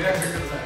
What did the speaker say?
Yeah,